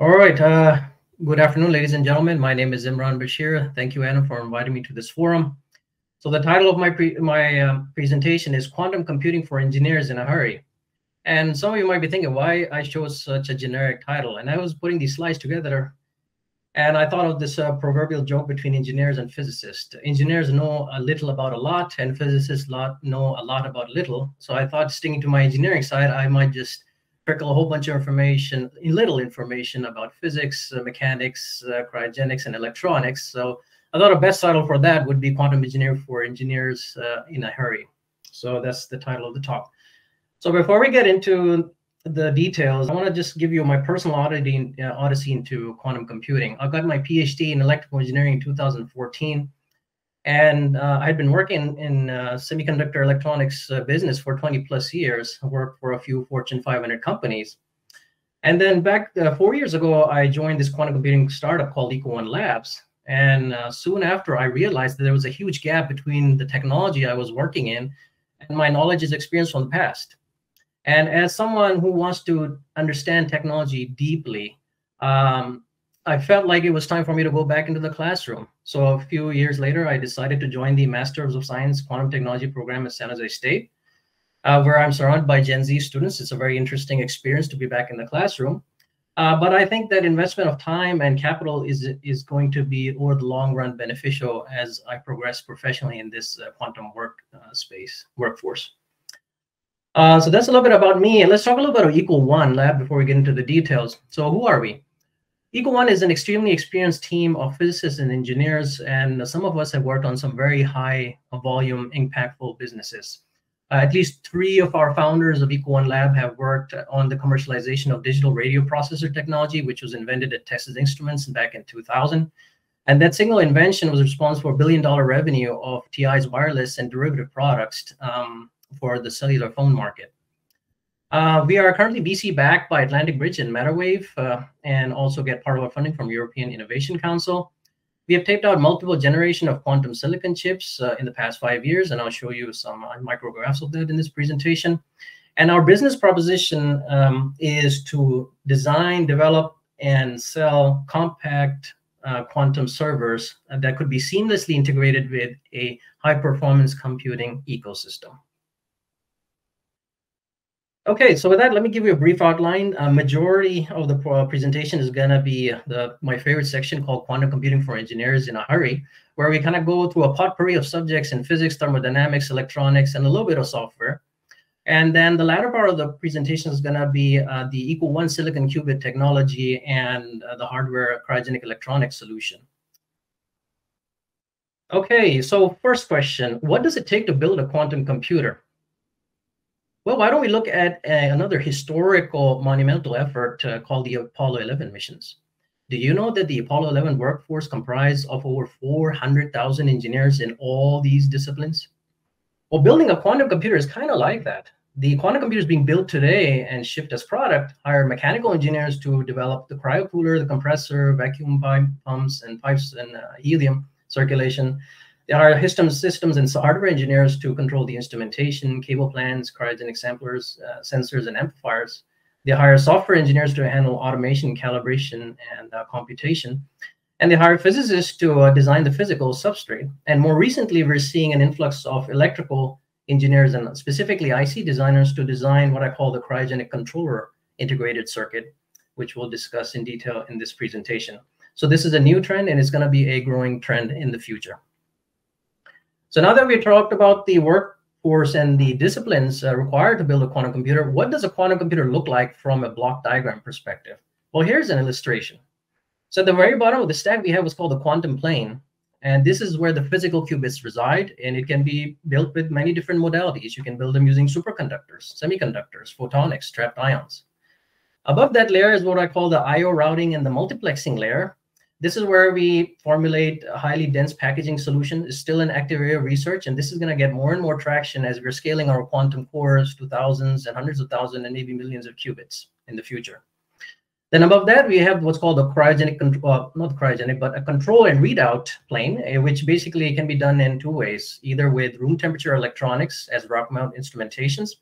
All right. Uh, good afternoon, ladies and gentlemen. My name is Imran Bashir. Thank you, Anna, for inviting me to this forum. So the title of my pre my um, presentation is Quantum Computing for Engineers in a Hurry. And some of you might be thinking why I chose such a generic title. And I was putting these slides together and I thought of this uh, proverbial joke between engineers and physicists. Engineers know a little about a lot and physicists lot, know a lot about little. So I thought sticking to my engineering side, I might just trickle a whole bunch of information, little information about physics, uh, mechanics, uh, cryogenics, and electronics. So I thought a best title for that would be Quantum Engineering for Engineers uh, in a Hurry. So that's the title of the talk. So before we get into the details, I want to just give you my personal odyssey, uh, odyssey into quantum computing. I got my PhD in electrical engineering in 2014. And uh, I'd been working in uh, semiconductor electronics uh, business for 20 plus years. I worked for a few Fortune 500 companies. And then back uh, four years ago, I joined this quantum computing startup called Equal1 Labs. And uh, soon after, I realized that there was a huge gap between the technology I was working in and my knowledge and experience from the past. And as someone who wants to understand technology deeply, um, I felt like it was time for me to go back into the classroom. So a few years later, I decided to join the Masters of Science Quantum Technology program at San Jose State, uh, where I'm surrounded by Gen Z students. It's a very interesting experience to be back in the classroom. Uh, but I think that investment of time and capital is is going to be over the long run beneficial as I progress professionally in this uh, quantum work uh, space workforce. Uh, so that's a little bit about me. And let's talk a little bit about Equal One Lab before we get into the details. So who are we? Equal1 is an extremely experienced team of physicists and engineers, and some of us have worked on some very high volume, impactful businesses. Uh, at least three of our founders of Equal1 Lab have worked on the commercialization of digital radio processor technology, which was invented at Texas Instruments back in 2000. And that single invention was responsible for billion dollar revenue of TI's wireless and derivative products um, for the cellular phone market. Uh, we are currently VC backed by Atlantic Bridge and Matterwave, uh, and also get part of our funding from European Innovation Council. We have taped out multiple generation of quantum silicon chips uh, in the past five years, and I'll show you some uh, micrographs of that in this presentation. And our business proposition um, is to design, develop, and sell compact uh, quantum servers that could be seamlessly integrated with a high performance computing ecosystem. Okay, so with that, let me give you a brief outline. A majority of the presentation is going to be the my favorite section called Quantum Computing for Engineers in a Hurry, where we kind of go through a potpourri of subjects in physics, thermodynamics, electronics, and a little bit of software. And then the latter part of the presentation is going to be uh, the Equal1 silicon qubit technology and uh, the hardware cryogenic electronics solution. Okay, so first question, what does it take to build a quantum computer? Well, why don't we look at uh, another historical monumental effort uh, called the Apollo 11 missions? Do you know that the Apollo 11 workforce comprised of over 400,000 engineers in all these disciplines? Well, building a quantum computer is kind of like that. The quantum computers being built today and shipped as product hire mechanical engineers to develop the cryocooler, the compressor, vacuum pumps, and pipes and uh, helium circulation there are systems, systems and hardware engineers to control the instrumentation, cable plans, cryogenic samplers, uh, sensors, and amplifiers. They hire software engineers to handle automation, calibration, and uh, computation. And they hire physicists to uh, design the physical substrate. And more recently, we're seeing an influx of electrical engineers and specifically IC designers to design what I call the cryogenic controller integrated circuit, which we'll discuss in detail in this presentation. So this is a new trend and it's going to be a growing trend in the future. So now that we talked about the workforce and the disciplines uh, required to build a quantum computer, what does a quantum computer look like from a block diagram perspective? Well, here's an illustration. So at the very bottom of the stack we have what's called the quantum plane. And this is where the physical qubits reside, and it can be built with many different modalities. You can build them using superconductors, semiconductors, photonics, trapped ions. Above that layer is what I call the I.O. routing and the multiplexing layer, this is where we formulate a highly dense packaging solution. It's still an active area of research, and this is going to get more and more traction as we're scaling our quantum cores to thousands and hundreds of thousands and maybe millions of qubits in the future. Then above that, we have what's called a cryogenic, uh, not cryogenic, but a control and readout plane, uh, which basically can be done in two ways, either with room temperature electronics as rack mount instrumentations,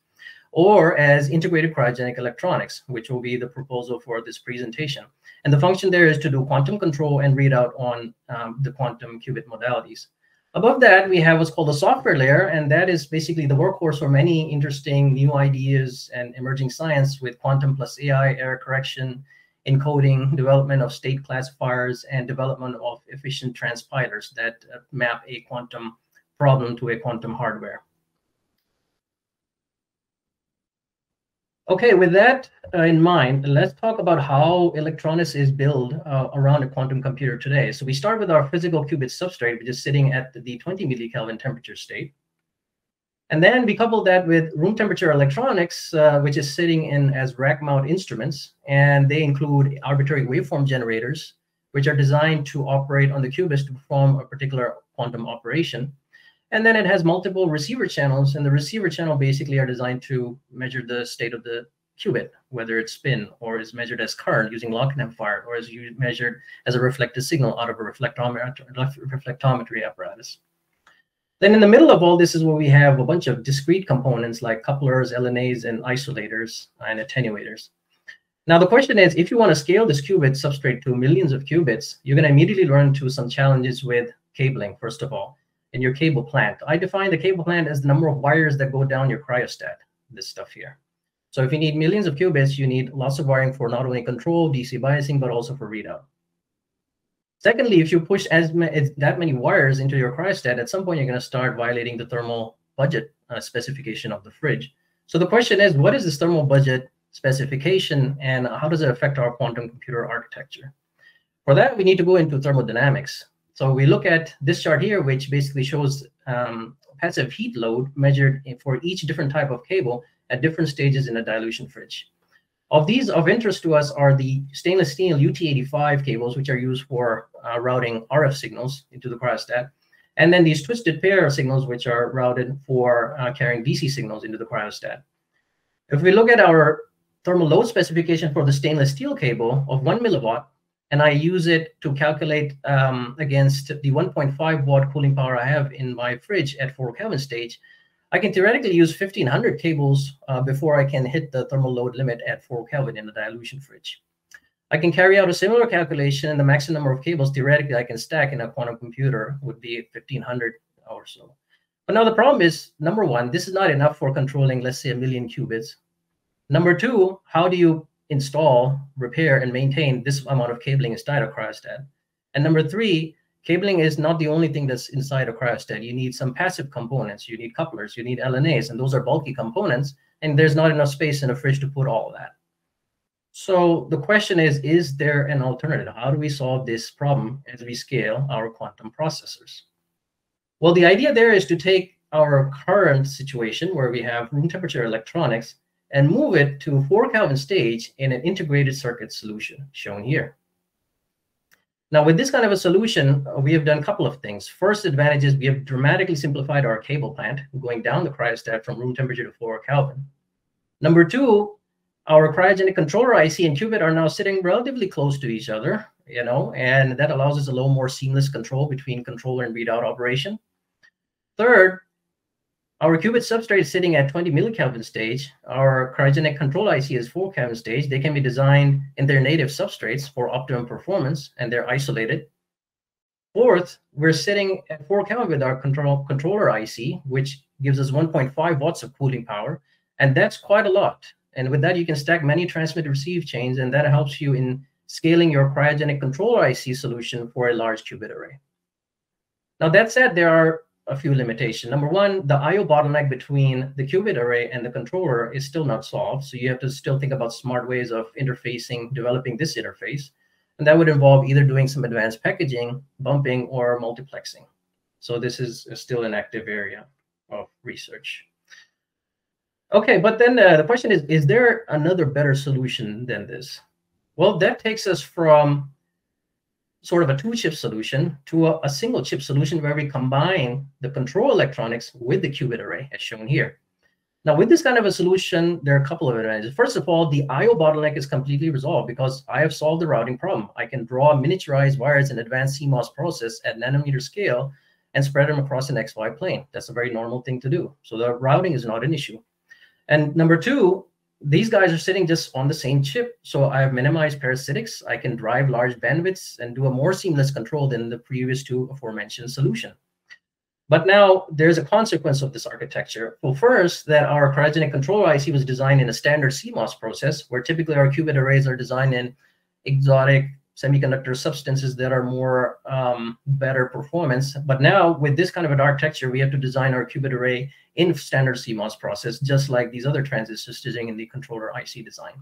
or as integrated cryogenic electronics, which will be the proposal for this presentation. And the function there is to do quantum control and readout on um, the quantum qubit modalities. Above that, we have what's called a software layer, and that is basically the workhorse for many interesting new ideas and emerging science with quantum plus AI, error correction, encoding, development of state classifiers, and development of efficient transpilers that uh, map a quantum problem to a quantum hardware. Okay, with that uh, in mind, let's talk about how electronics is built uh, around a quantum computer today. So we start with our physical qubit substrate, which is sitting at the 20 millikelvin temperature state. And then we couple that with room temperature electronics, uh, which is sitting in as rack mount instruments. And they include arbitrary waveform generators, which are designed to operate on the qubits to perform a particular quantum operation. And then it has multiple receiver channels, and the receiver channel basically are designed to measure the state of the qubit, whether it's spin or is measured as current using Lock-in amplifier, or is measured as a reflected signal out of a reflectometry apparatus. Then in the middle of all this is where we have a bunch of discrete components like couplers, LNAs, and isolators and attenuators. Now the question is, if you want to scale this qubit substrate to millions of qubits, you're going to immediately run into some challenges with cabling, first of all, in your cable plant. I define the cable plant as the number of wires that go down your cryostat, this stuff here. So if you need millions of qubits, you need lots of wiring for not only control, DC biasing, but also for readout. Secondly, if you push as, as that many wires into your cryostat, at some point you're going to start violating the thermal budget uh, specification of the fridge. So the question is, what is this thermal budget specification and how does it affect our quantum computer architecture? For that, we need to go into thermodynamics. So we look at this chart here, which basically shows um, passive heat load measured for each different type of cable at different stages in a dilution fridge. Of these, of interest to us are the stainless steel UT85 cables, which are used for uh, routing RF signals into the cryostat, and then these twisted pair signals, which are routed for uh, carrying DC signals into the cryostat. If we look at our thermal load specification for the stainless steel cable of one milliwatt, and I use it to calculate um, against the 1.5 watt cooling power I have in my fridge at 4 Kelvin stage, I can theoretically use 1500 cables uh, before I can hit the thermal load limit at 4 Kelvin in the dilution fridge. I can carry out a similar calculation, and the maximum number of cables theoretically I can stack in a quantum computer would be 1500 or so. But now the problem is, number one, this is not enough for controlling, let's say, a million qubits. Number two, how do you install, repair, and maintain this amount of cabling inside a cryostat? And number three, Cabling is not the only thing that's inside a cryostat. You need some passive components. You need couplers. You need LNAs, and those are bulky components. And there's not enough space in a fridge to put all of that. So the question is, is there an alternative? How do we solve this problem as we scale our quantum processors? Well, the idea there is to take our current situation where we have room temperature electronics and move it to 4 Kelvin stage in an integrated circuit solution shown here. Now, with this kind of a solution, uh, we have done a couple of things. First advantage is we have dramatically simplified our cable plant, going down the cryostat from room temperature to 4 Kelvin. Number two, our cryogenic controller IC and qubit are now sitting relatively close to each other, you know, and that allows us a little more seamless control between controller and readout operation. Third, our qubit substrate is sitting at 20 millikelvin stage. Our cryogenic control IC is 4 Kelvin stage. They can be designed in their native substrates for optimum performance, and they're isolated. Fourth, we're sitting at 4 Kelvin with our control, controller IC, which gives us 1.5 watts of cooling power, and that's quite a lot. And with that, you can stack many transmit-receive chains, and that helps you in scaling your cryogenic controller IC solution for a large qubit array. Now, that said, there are a few limitations. Number one, the I/O bottleneck between the qubit array and the controller is still not solved. So you have to still think about smart ways of interfacing, developing this interface. And that would involve either doing some advanced packaging, bumping, or multiplexing. So this is still an active area of research. Okay, but then uh, the question is, is there another better solution than this? Well, that takes us from sort of a two-chip solution to a, a, single chip solution where we combine the control electronics with the qubit array as shown here. Now, with this kind of a solution, there are a couple of advantages. First of all, the I/O bottleneck is completely resolved because I have solved the routing problem. I can draw miniaturized wires in advanced CMOS process at nanometer scale and spread them across an XY plane. That's a very normal thing to do. So the routing is not an issue. And number two, these guys are sitting just on the same chip. So I have minimized parasitics. I can drive large bandwidths and do a more seamless control than the previous two aforementioned solution. But now there's a consequence of this architecture. Well, first, that our cryogenic controller IC was designed in a standard CMOS process, where typically our qubit arrays are designed in exotic semiconductor substances that are more um, better performance. But now with this kind of an architecture, we have to design our qubit array in standard CMOS process, just like these other transistors sitting in the controller IC design.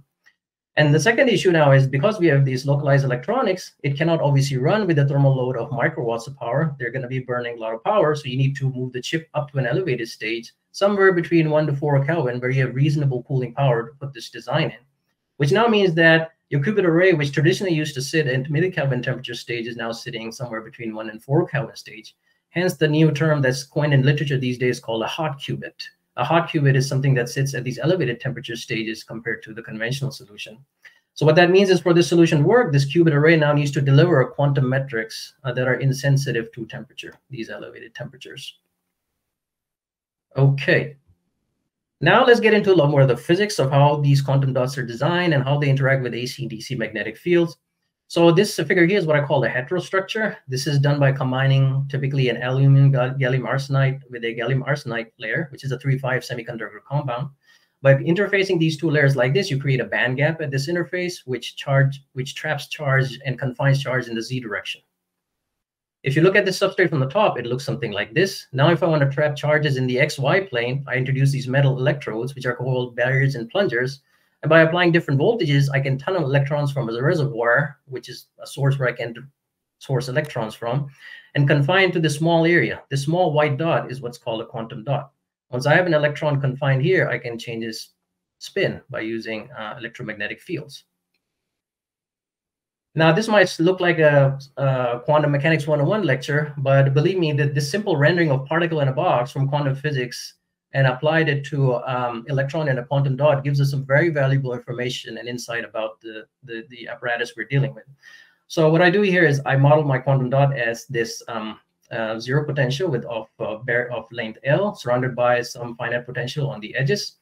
And the second issue now is because we have these localized electronics, it cannot obviously run with a thermal load of microwatts of power. They're going to be burning a lot of power. So you need to move the chip up to an elevated stage, somewhere between one to four Kelvin, where you have reasonable cooling power to put this design in, which now means that your qubit array, which traditionally used to sit at millikelvin temperature stage, is now sitting somewhere between one and four Kelvin stage. Hence the new term that's coined in literature these days called a hot qubit. A hot qubit is something that sits at these elevated temperature stages compared to the conventional solution. So what that means is for this solution work, this qubit array now needs to deliver quantum metrics uh, that are insensitive to temperature, these elevated temperatures. Okay. Now let's get into a lot more of the physics of how these quantum dots are designed and how they interact with AC and DC magnetic fields. So this figure here is what I call the heterostructure. This is done by combining typically an aluminum gallium arsenide with a gallium arsenide layer, which is a 3,5 semiconductor compound. By interfacing these two layers like this, you create a band gap at this interface, which charge, which traps charge and confines charge in the z direction. If you look at the substrate from the top, it looks something like this. Now, if I want to trap charges in the xy plane, I introduce these metal electrodes, which are called barriers and plungers, and by applying different voltages, I can tunnel electrons from a reservoir, which is a source where I can source electrons from, and confine to the small area. This small white dot is what's called a quantum dot. Once I have an electron confined here, I can change its spin by using uh, electromagnetic fields. Now, this might look like a, a, quantum mechanics 101 lecture, but believe me that this simple rendering of particle in a box from quantum physics and applied it to um, electron and a quantum dot gives us some very valuable information and insight about the, the, the, apparatus we're dealing with. So what I do here is I model my quantum dot as this um, uh, zero potential with of, uh, of length L surrounded by some finite potential on the edges.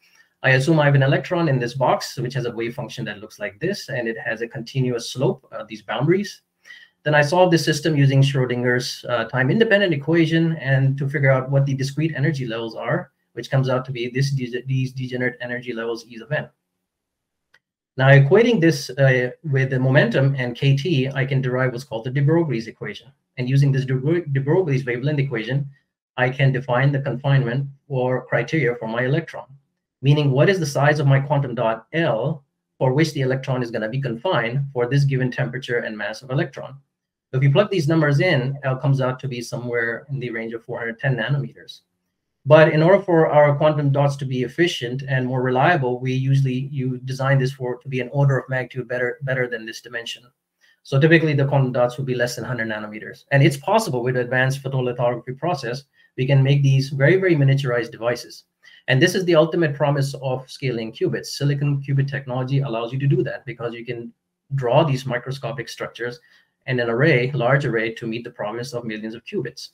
I assume I have an electron in this box, which has a wave function that looks like this, and it has a continuous slope, uh, these boundaries. Then I solve the system using Schrodinger's uh, time-independent equation and to figure out what the discrete energy levels are which comes out to be this de these degenerate energy levels E of n. Now, equating this uh, with the momentum and kT, I can derive what's called the de Broglie's equation. And using this de Broglie's wavelength equation, I can define the confinement or criteria for my electron, meaning what is the size of my quantum dot L for which the electron is going to be confined for this given temperature and mass of electron. If you plug these numbers in, L comes out to be somewhere in the range of 410 nanometers. But in order for our quantum dots to be efficient and more reliable, we usually you design this for to be an order of magnitude better better than this dimension. So typically the quantum dots will be less than 100 nanometers. And it's possible with advanced photolithography process, we can make these very, very miniaturized devices. And this is the ultimate promise of scaling qubits. Silicon qubit technology allows you to do that because you can draw these microscopic structures in an array, large array, to meet the promise of millions of qubits.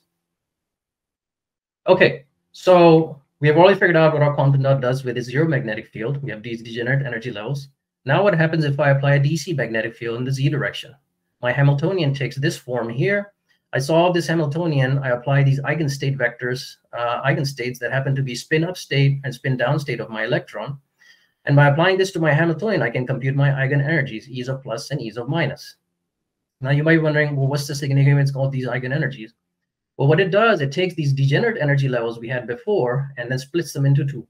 Okay, so we have already figured out what our quantum dot does with its zero magnetic field. We have these degenerate energy levels. Now what happens if I apply a DC magnetic field in the z direction? My Hamiltonian takes this form here. I solve this Hamiltonian. I apply these eigenstate vectors, uh, eigenstates that happen to be spin up state and spin down state of my electron. And by applying this to my Hamiltonian, I can compute my eigenenergies, E's of plus and E's of minus. Now you might be wondering, well, what's the significance of these eigenenergies? Well, what it does, it takes these degenerate energy levels we had before and then splits them into two.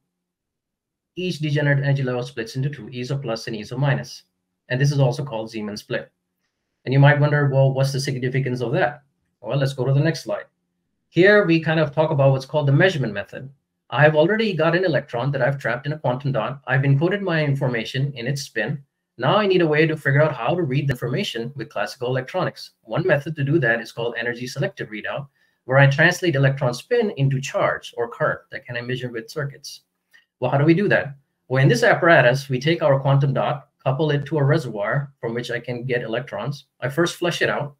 Each degenerate energy level splits into two, E's of plus and E's of minus. And this is also called Zeeman split. And you might wonder, well, what's the significance of that? Well, let's go to the next slide. Here we kind of talk about what's called the measurement method. I've already got an electron that I've trapped in a quantum dot. I've encoded my information in its spin. Now I need a way to figure out how to read the information with classical electronics. One method to do that is called energy selective readout, where I translate electron spin into charge or current that can I measure with circuits. Well, how do we do that? Well, in this apparatus, we take our quantum dot, couple it to a reservoir from which I can get electrons. I first flush it out,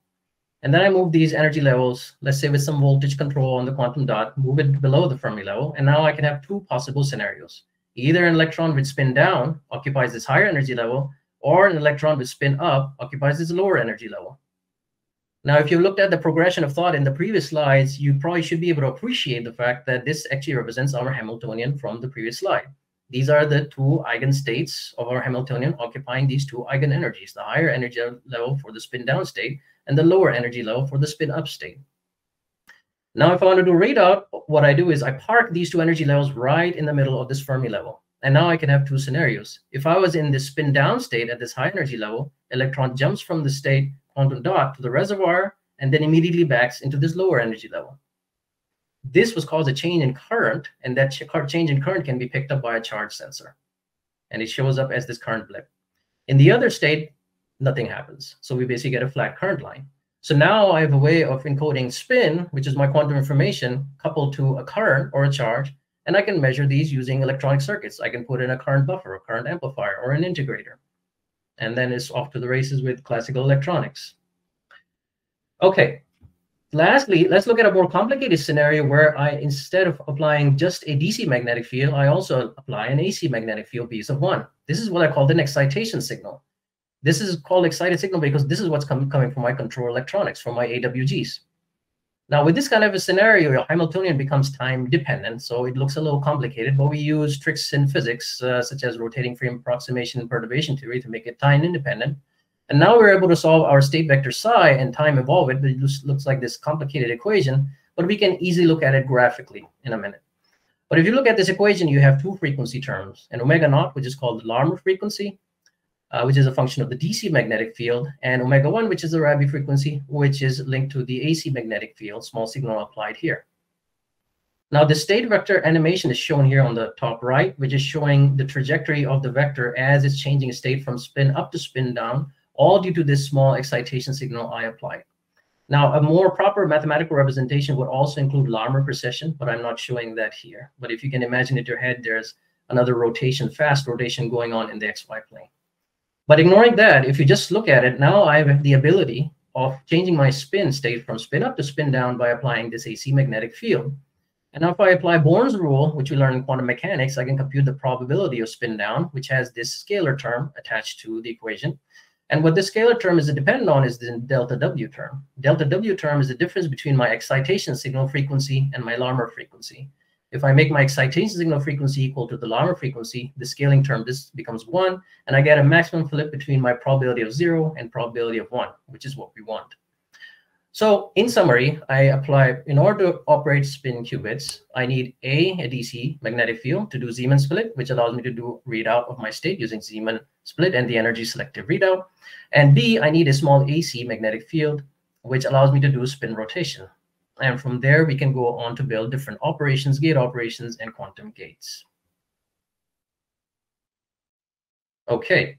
and then I move these energy levels, let's say with some voltage control on the quantum dot, move it below the Fermi level, and now I can have two possible scenarios. Either an electron which spin down occupies this higher energy level, or an electron which spin up occupies this lower energy level. Now, if you looked at the progression of thought in the previous slides, you probably should be able to appreciate the fact that this actually represents our Hamiltonian from the previous slide. These are the two eigenstates of our Hamiltonian occupying these two eigenenergies, the higher energy level for the spin down state and the lower energy level for the spin up state. Now, if I want to do readout, what I do is I park these two energy levels right in the middle of this Fermi level. And now I can have two scenarios. If I was in the spin down state at this high energy level, electron jumps from the state quantum dot to the reservoir and then immediately backs into this lower energy level. This was caused a change in current, and that change in current can be picked up by a charge sensor. And it shows up as this current blip. In the other state, nothing happens. So we basically get a flat current line. So now I have a way of encoding spin, which is my quantum information, coupled to a current or a charge, and I can measure these using electronic circuits. I can put in a current buffer, a current amplifier, or an integrator. And then it's off to the races with classical electronics. Okay, lastly, let's look at a more complicated scenario where I, instead of applying just a DC magnetic field, I also apply an AC magnetic field piece of one. This is what I call an excitation signal. This is called excited signal because this is what's com coming from my control electronics, from my AWGs. Now, with this kind of a scenario, your Hamiltonian becomes time dependent, so it looks a little complicated, but we use tricks in physics, uh, such as rotating frame approximation and perturbation theory to make it time independent. And now we're able to solve our state vector psi and time evolve it, it just looks like this complicated equation, but we can easily look at it graphically in a minute. But if you look at this equation, you have two frequency terms, an omega naught, which is called the Larmor frequency, uh, which is a function of the DC magnetic field, and omega 1, which is the Rabi frequency, which is linked to the AC magnetic field, small signal applied here. Now, the state vector animation is shown here on the top right, which is showing the trajectory of the vector as it's changing state from spin up to spin down, all due to this small excitation signal I applied. Now, a more proper mathematical representation would also include Larmor precession, but I'm not showing that here. But if you can imagine in your head, there's another rotation, fast rotation going on in the XY plane. But ignoring that, if you just look at it, now I have the ability of changing my spin state from spin up to spin down by applying this AC magnetic field. And now if I apply Born's rule, which we learned in quantum mechanics, I can compute the probability of spin down, which has this scalar term attached to the equation. And what this scalar term is dependent on is the delta W term. Delta W term is the difference between my excitation signal frequency and my Larmor frequency. If I make my excitation signal frequency equal to the Larmor frequency, the scaling term this becomes one, and I get a maximum flip between my probability of zero and probability of one, which is what we want. So in summary, I apply, in order to operate spin qubits, I need A, a DC magnetic field to do Zeeman split, which allows me to do readout of my state using Zeeman split and the energy selective readout. And B, I need a small AC magnetic field, which allows me to do spin rotation. And from there, we can go on to build different operations, gate operations, and quantum gates. Okay,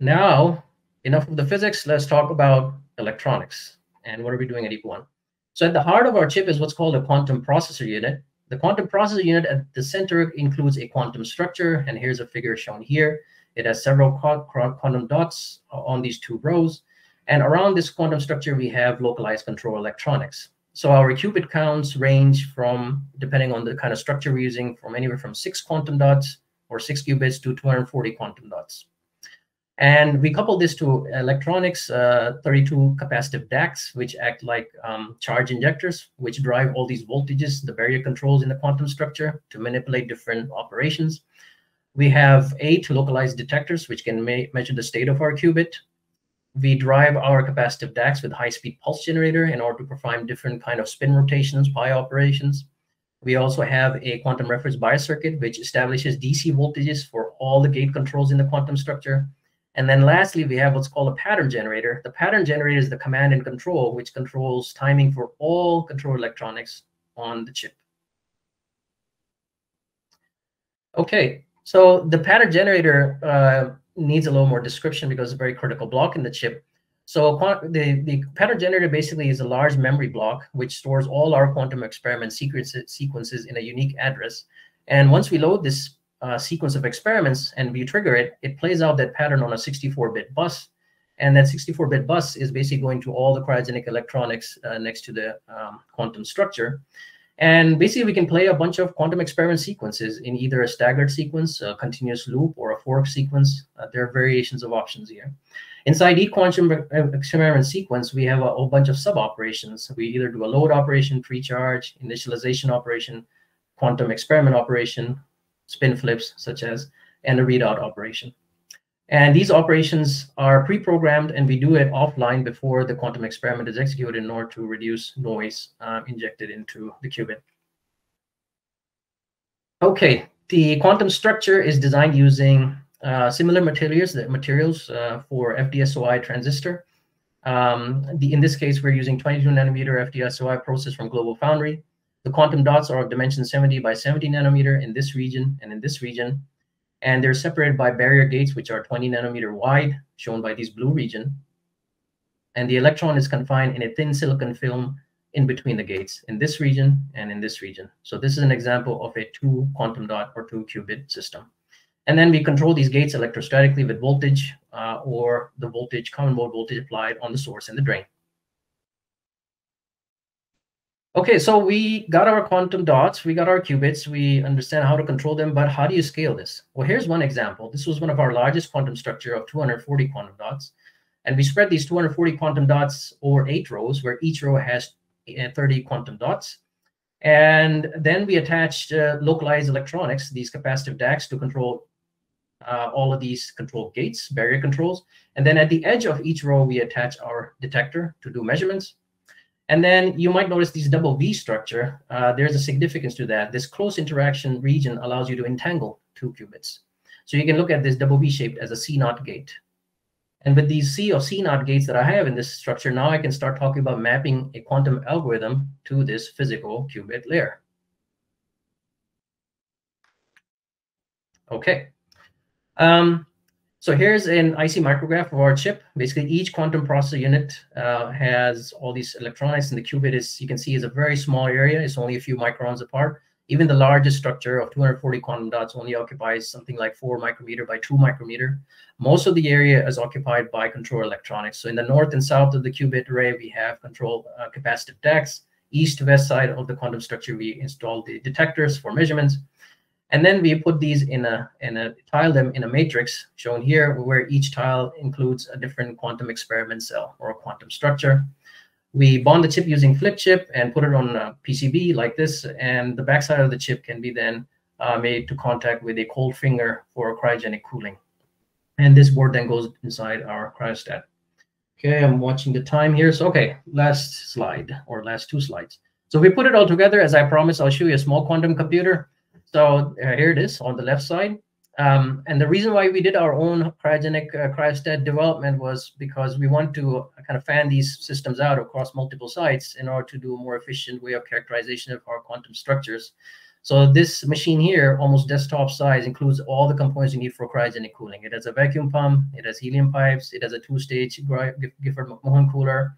now enough of the physics. Let's talk about electronics and what are we doing at Equal1. So at the heart of our chip is what's called a quantum processor unit. The quantum processor unit at the center includes a quantum structure, and here's a figure shown here. It has several quantum dots on these two rows. And around this quantum structure, we have localized control electronics. So our qubit counts range from, depending on the kind of structure we're using, from anywhere from six quantum dots or six qubits to 240 quantum dots. And we couple this to electronics, uh, 32 capacitive DACs, which act like um, charge injectors, which drive all these voltages, the barrier controls in the quantum structure to manipulate different operations. We have eight localized detectors, which can measure the state of our qubit we drive our capacitive DACs with high-speed pulse generator in order to perform different kind of spin rotations, pi operations. We also have a quantum reference bias circuit, which establishes DC voltages for all the gate controls in the quantum structure. And then lastly, we have what's called a pattern generator. The pattern generator is the command and control, which controls timing for all control electronics on the chip. Okay, so the pattern generator uh, needs a little more description because it's a very critical block in the chip. So the, the pattern generator basically is a large memory block which stores all our quantum experiment sequences, sequences in a unique address. And once we load this uh, sequence of experiments and we trigger it, it plays out that pattern on a 64-bit bus. And that 64-bit bus is basically going to all the cryogenic electronics uh, next to the um, quantum structure. And basically, we can play a bunch of quantum experiment sequences in either a staggered sequence, a continuous loop, or a fork sequence. Uh, there are variations of options here. Inside each quantum experiment sequence, we have a whole bunch of sub-operations. We either do a load operation, pre-charge, initialization operation, quantum experiment operation, spin flips, such as, and a readout operation. And these operations are pre-programmed, and we do it offline before the quantum experiment is executed in order to reduce noise uh, injected into the qubit. Okay, the quantum structure is designed using uh, similar materials, the materials uh, for FDSOI transistor. Um, the, in this case, we're using 22 nanometer FDSOI process from Global Foundry. The quantum dots are of dimension 70 by 70 nanometer in this region and in this region. And they're separated by barrier gates, which are 20 nanometer wide, shown by this blue region. And the electron is confined in a thin silicon film in between the gates in this region and in this region. So this is an example of a two quantum dot or two qubit system. And then we control these gates electrostatically with voltage uh, or the voltage, common mode voltage applied on the source and the drain. Okay, so we got our quantum dots, we got our qubits, we understand how to control them, but how do you scale this? Well, here's one example. This was one of our largest quantum structure of 240 quantum dots. And we spread these 240 quantum dots over eight rows, where each row has uh, 30 quantum dots. And then we attached uh, localized electronics, these capacitive DACs, to control uh, all of these control gates, barrier controls. And then at the edge of each row, we attach our detector to do measurements. And then you might notice these double V structure. Uh, there's a significance to that. This close interaction region allows you to entangle two qubits. So you can look at this double V shaped as a CNOT gate. And with these C or CNOT gates that I have in this structure, now I can start talking about mapping a quantum algorithm to this physical qubit layer. Okay. Um, so here's an IC micrograph of our chip. Basically, each quantum processor unit uh, has all these electronics, and the qubit is, you can see, is a very small area. It's only a few microns apart. Even the largest structure of 240 quantum dots only occupies something like four micrometer by two micrometer. Most of the area is occupied by control electronics. So in the north and south of the qubit array, we have control uh, capacitive DACs. East to west side of the quantum structure, we install the detectors for measurements. And then we put these in a, in a tile them in a matrix shown here, where each tile includes a different quantum experiment cell or a quantum structure. We bond the chip using flip chip and put it on a PCB like this, and the backside of the chip can be then uh, made to contact with a cold finger for cryogenic cooling. And this board then goes inside our cryostat. Okay, I'm watching the time here. So, okay, last slide or last two slides. So we put it all together. As I promised, I'll show you a small quantum computer. So uh, here it is on the left side. Um, and the reason why we did our own cryogenic uh, cryostat development was because we want to kind of fan these systems out across multiple sites in order to do a more efficient way of characterization of our quantum structures. So this machine here, almost desktop size, includes all the components you need for cryogenic cooling. It has a vacuum pump, it has helium pipes, it has a two-stage Gifford-McMahon cooler,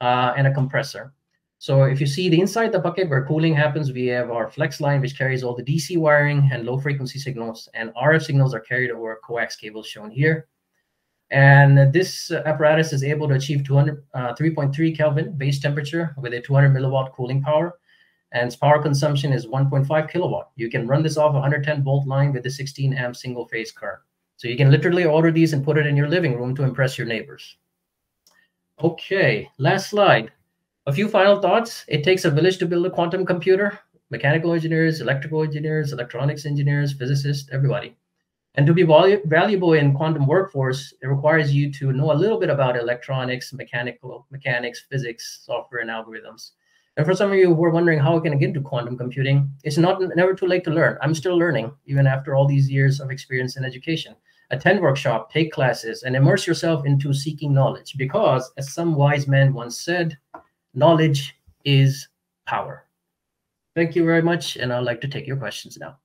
uh, and a compressor. So if you see the inside the bucket where cooling happens, we have our flex line, which carries all the DC wiring and low frequency signals, and RF signals are carried over coax cables shown here. And this apparatus is able to achieve 200, uh, 3.3 Kelvin base temperature with a 200 milliwatt cooling power. And its power consumption is 1.5 kilowatt. You can run this off a 110 volt line with a 16 amp single phase current. So you can literally order these and put it in your living room to impress your neighbors. Okay, last slide. A few final thoughts. It takes a village to build a quantum computer. Mechanical engineers, electrical engineers, electronics engineers, physicists, everybody. And to be valuable in quantum workforce, it requires you to know a little bit about electronics, mechanical mechanics, physics, software, and algorithms. And for some of you who are wondering how can I get into quantum computing, it's not never too late to learn. I'm still learning, even after all these years of experience in education. Attend workshop, take classes, and immerse yourself into seeking knowledge. Because, as some wise man once said, knowledge is power. Thank you very much, and I'd like to take your questions now.